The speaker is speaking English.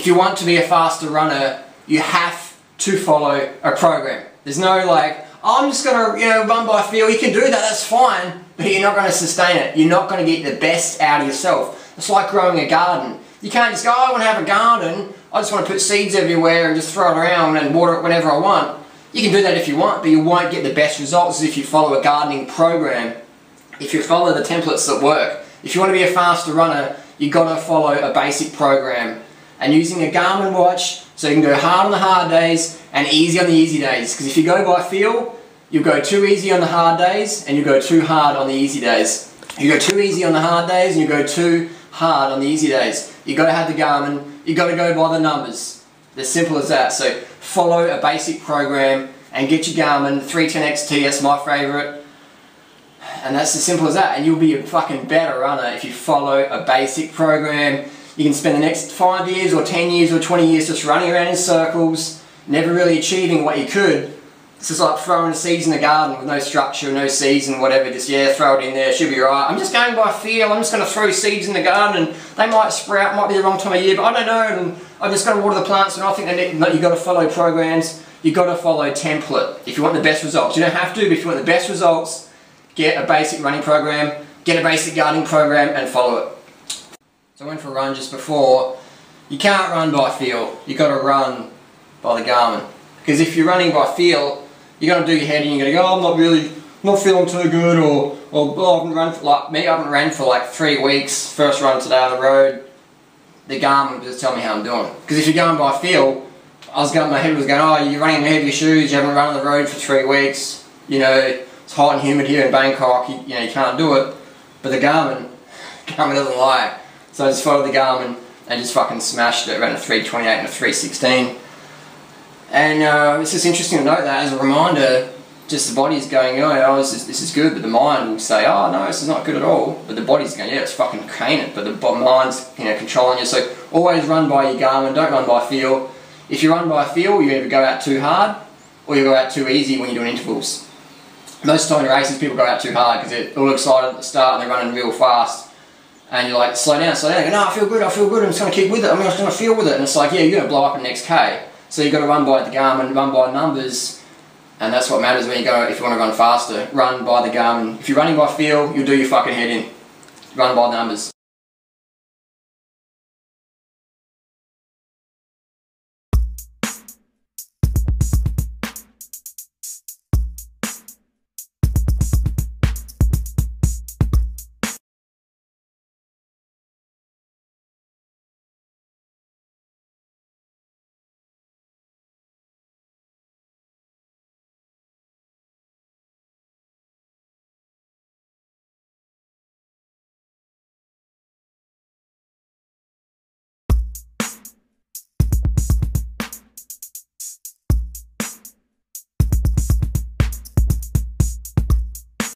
if you want to be a faster runner, you have to follow a program. There's no like, oh, I'm just gonna you know run by feel. You can do that, that's fine, but you're not going to sustain it. You're not going to get the best out of yourself. It's like growing a garden. You can't just go, oh, I want to have a garden. I just want to put seeds everywhere and just throw it around and water it whenever I want. You can do that if you want, but you won't get the best results if you follow a gardening program. If you follow the templates that work. If you want to be a faster runner, you've got to follow a basic program. And using a Garmin watch, so you can go hard on the hard days and easy on the easy days. Because if you go by feel, you go too easy on the hard days and you go too hard on the easy days. You go too easy on the hard days and you go too hard on the easy days. You got to have the Garmin, you got to go by the numbers. As simple as that. So follow a basic program and get your Garmin 310XT, that's my favourite. And that's as simple as that. And you'll be a fucking better runner if you follow a basic program. You can spend the next five years or 10 years or 20 years just running around in circles, never really achieving what you could. It's just like throwing seeds in the garden with no structure, no season, whatever. Just, yeah, throw it in there, should be right. I'm just going by feel. I'm just going to throw seeds in the garden and they might sprout, might be the wrong time of year, but I don't know. And I'm just going to water the plants and I think no, you've got to follow programs. You've got to follow template if you want the best results. You don't have to, but if you want the best results, get a basic running program, get a basic gardening program and follow it. So I went for a run just before. You can't run by feel, you've got to run by the Garmin. Because if you're running by feel, you're going to do your head and you're going to go, oh, I'm not really, not feeling too good or, or oh, I haven't run for, like me, I haven't ran for like three weeks, first run today on the road. The Garmin just tell me how I'm doing. Because if you're going by feel, I was going, my head was going, oh, you're running in heavy shoes, you haven't run on the road for three weeks, you know, it's hot and humid here in Bangkok, you, you know, you can't do it. But the Garmin, Garmin doesn't lie. So I just followed the Garmin and just fucking smashed it around a 328 and a 316. And uh, it's just interesting to note that as a reminder, just the body's going, oh, oh this, is, this is good, but the mind will say, oh, no, this is not good at all. But the body's going, yeah, it's fucking cane it, but the mind's, you know, controlling you. So always run by your Garmin, don't run by feel. If you run by feel, you either go out too hard or you go out too easy when you're doing intervals most time in races people go out too hard because they're all excited at the start and they're running real fast and you're like slow down slow down. Go, no I feel good I feel good I'm just going to keep with it I'm just going to feel with it. And it's like yeah you're going to blow up in the next K. So you've got to run by the Garmin run by numbers and that's what matters when you go if you want to run faster. Run by the Garmin. If you're running by feel you'll do your fucking head in. Run by numbers